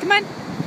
Come on.